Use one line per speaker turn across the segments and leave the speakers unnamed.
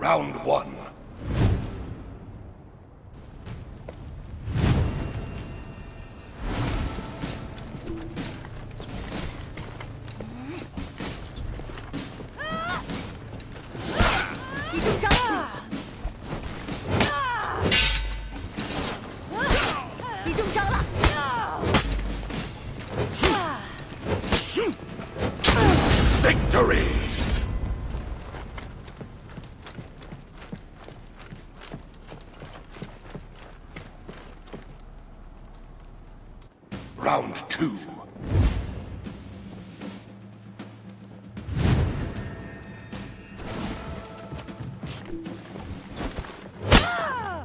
Round one. Victory! Round two.
Ah!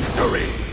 Victory!